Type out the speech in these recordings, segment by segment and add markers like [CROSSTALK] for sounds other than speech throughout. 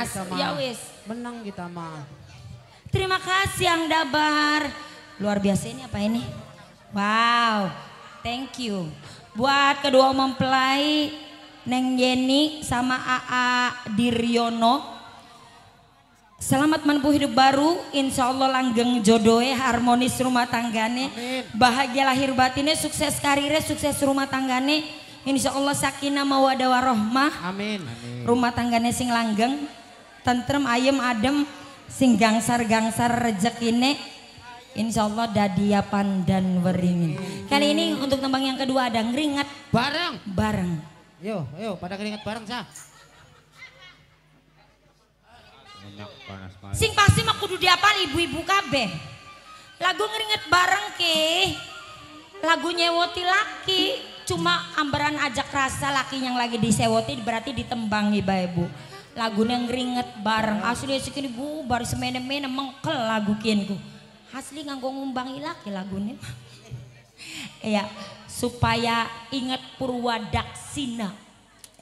Mas, ya wis. Menang kita mah. Terima kasih Yang Dabar. Luar biasa ini apa ini? Wow, thank you. Buat kedua mempelai Neng Yeni sama AA Diryono. Selamat menempuh hidup baru, insya Allah langgeng jodohe, harmonis rumah tanggane, Amin. bahagia lahir batinnya, sukses karirnya, sukses rumah tanggane, insya Allah sakinah mawadah warohmah, Amin. Amin. rumah tangganya sing langgeng, tentrem, ayem, adem, sing gangsar-gangsar rezekine, insya Allah dadia pandan weringin. Kali ini untuk tembang yang kedua ada ngeringat Bareng. bareng. Yo, ayo pada keringat bareng sah. Sing pasti mah kudu diapal ibu-ibu kabeh. Lagu ngeringet bareng ke. Lagu nyewoti laki. Cuma ambaran ajak rasa laki yang lagi disewoti berarti ditembang iba ibu. Lagunya ngeringet bareng. Asli segini bu baru semene-mene mengkel lagu kienku. Asli nganggo ngumbangi laki lagunya. [LAUGHS] Iya, supaya ingat Purwadaksina.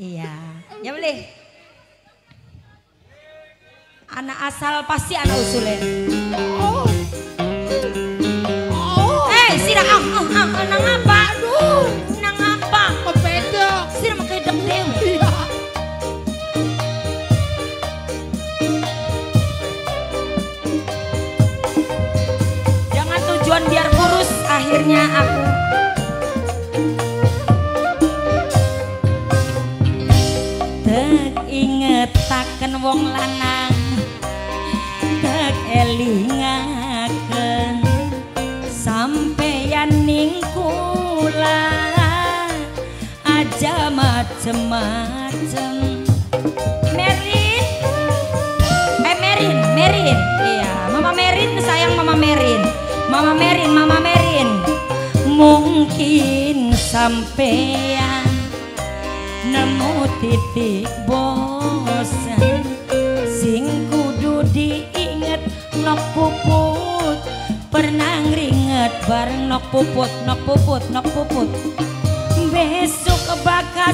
Iya, ya boleh. Anak asal pasti anak usulnya. Oh. Wong lanang Tek elingaken. Sampeyan ning kula Aja macem-macem. Merin. Eh Merin, Merin. Iya, Mama Merin sayang Mama Merin. Mama Merin, Mama Merin. Mungkin sampeyan nemu titik bosan diinget nok puput. Pernah ngeringet bareng nok puput nok puput nok puput. Besok bakal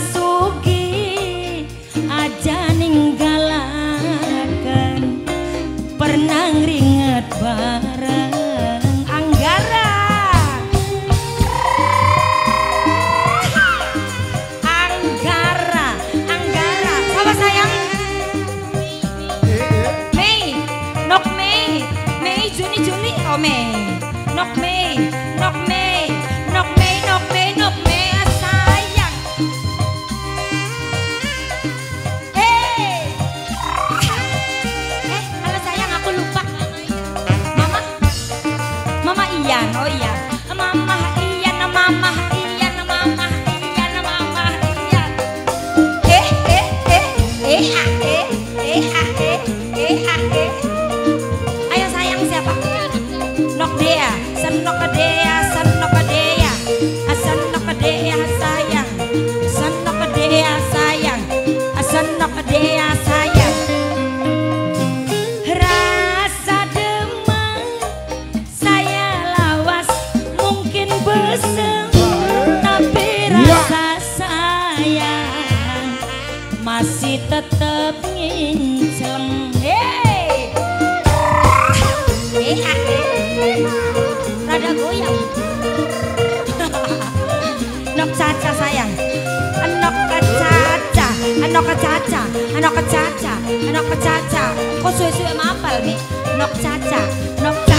Eh, ah, eh. rada goyang [LAUGHS] nok caca sayang Anok caca, anok caca, anok caca, anok caca. Kok suwe-suwe mapal nih? Nok caca, nok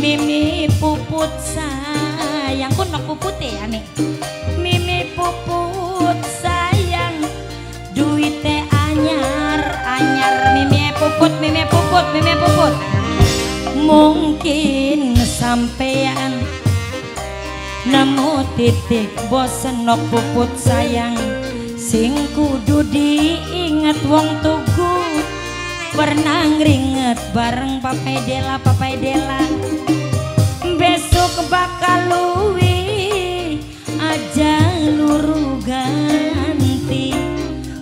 Mimi puput sayang. Kun nok puput ya nih Mimi puput sayang. Duit teh anyar Anyar. Mimi puput Mimi puput Mimi puput. Mungkin sampean Nemu titik bosen nok puput sayang. Sing kudu diinget wong tugu. Pernah ngeringet bareng papai dela papai dela bakal luwi aja lulu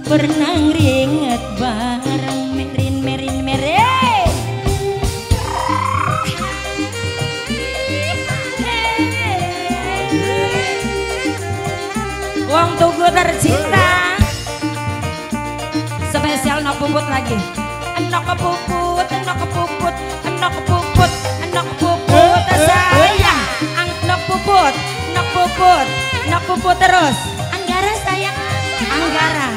pernah ringet bareng merin merin merin. Wong tugu tercinta. Spesial nok puput lagi. Nok kepuput, nok kepuput, nok kepuput, puput, nok puput terus. Anggara sayang. Anggara.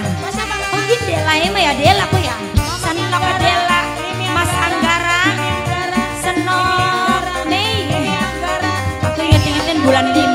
Oh gitu Dela ya ya? Dela aku ya? Senok Dela? Mas Anggara. Senok Mei Aku inget-ingetin bulan 5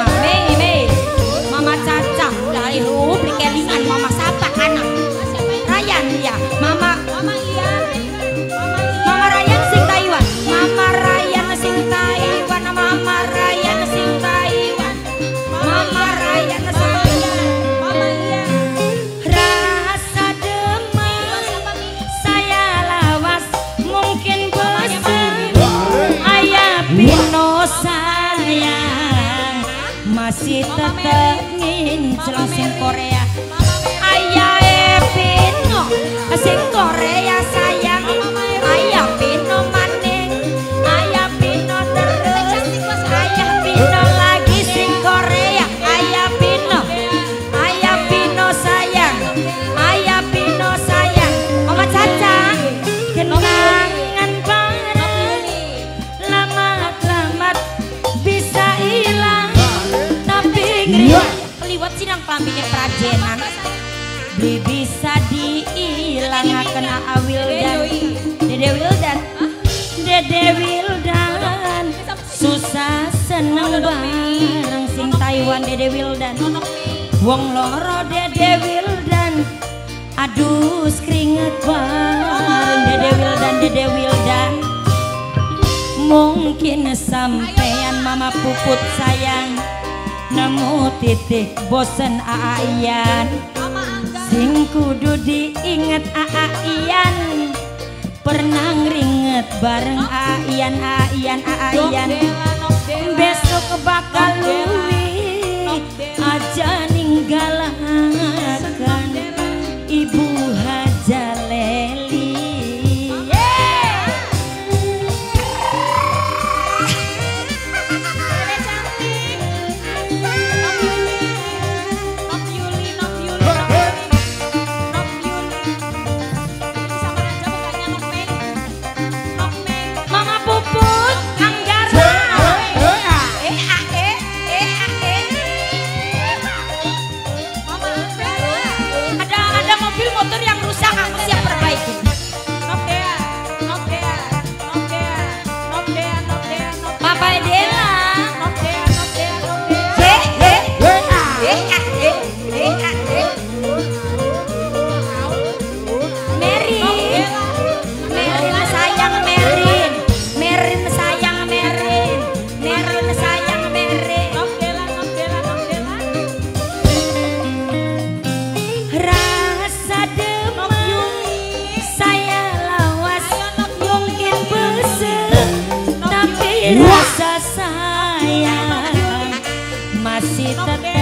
kerajenan Beli bisa dihilangakan Aa Wildan. Dede Wildan. Dede Wildan. Susah seneng bareng sing Taiwan Dede Wildan. Wong loro Dede Wildan. Aduh keringet bareng Dede Wildan Dede Wildan. Mungkin sampean mama puput sayang Nemu titik bosen aayan. Sing kudu diinget aayan. Pernah ngeringet bareng aayan aayan aayan. Besok bakal luwi aja ninggalakan Ibu Haja rasa sayang masih tetap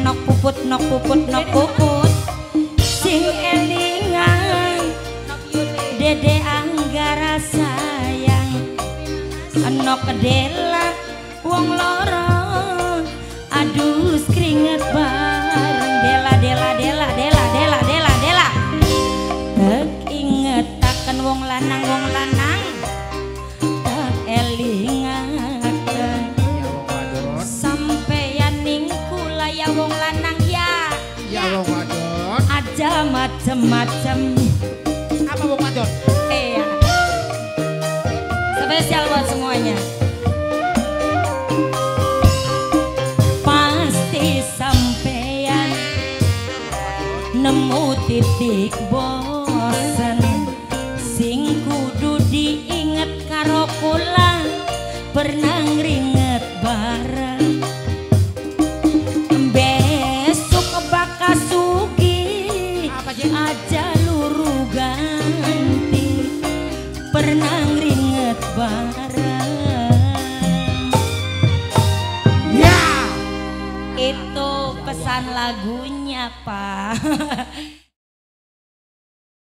nok puput nok puput nok puput Sing elingan Dede Anggara sayang Enok kedela wong loro. Aduh keringet bareng. Dela dela dela dela dela dela dela. Tak inget lanang wong lanang macam-macam apa Bung Madon? iya eh, spesial buat semuanya. Pasti sampean nemu titik bol Pesan lagunya pak [LAUGHS]